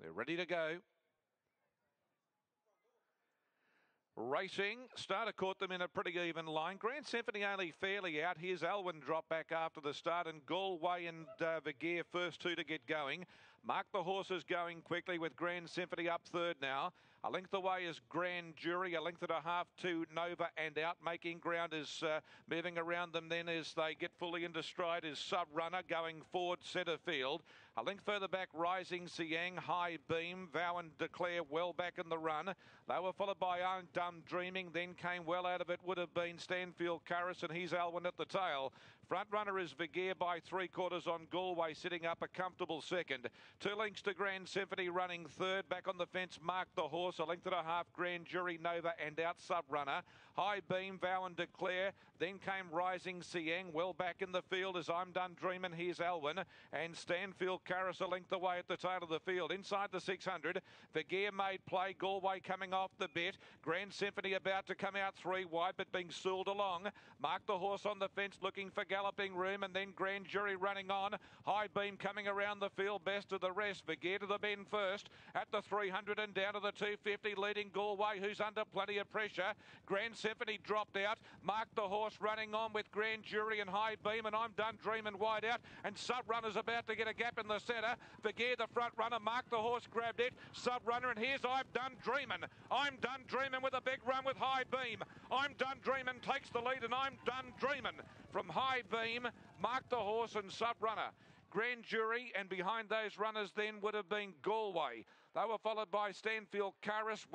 They're ready to go. Racing, starter caught them in a pretty even line. Grand Symphony only fairly out. Here's Alwyn drop back after the start, and Galway and uh, Vigier first two to get going. Mark the horses going quickly with Grand Symphony up third now. A length away is Grand Jury, a length and a half to Nova and out. Making ground is uh, moving around them then as they get fully into stride is Sub Runner going forward centre field. A length further back, Rising Siang, High Beam, Vow and Declare well back in the run. They were followed by Aren't Done Dreaming, then came well out of it, would have been Stanfield Curris, and he's Alwyn at the tail. Front runner is Vigier by three quarters on Galway, sitting up a comfortable second. Two links to Grand Symphony running third. Back on the fence, Mark the Horse. A length and a half, Grand Jury, Nova and out Sub Runner. High Beam, Vow and Declare. Then came Rising Siang. Well back in the field as I'm done dreaming. Here's Alwyn. And Stanfield Curris a length away at the tail of the field. Inside the 600. Vigier made play. Galway coming off the bit. Grand Symphony about to come out three wide but being sooled along. Mark the Horse on the fence looking for galloping room. And then Grand Jury running on. High Beam coming around the field. Best of the rest. Vigier to the bend first at the 300 and down to the 250, leading Galway, who's under plenty of pressure. Grand Symphony dropped out. Mark the horse running on with Grand Jury and High Beam, and I'm done dreaming wide out. And Sub Runner's about to get a gap in the centre. Vigier, the front runner. Mark the horse grabbed it. Sub Runner, and here's I'm done dreaming. I'm done dreaming with a big run with High Beam. I'm done dreaming takes the lead, and I'm done dreaming from High Beam. Mark the horse and Sub Runner. Grand Jury, and behind those runners then would have been Galway. They were followed by Stanfield Curris.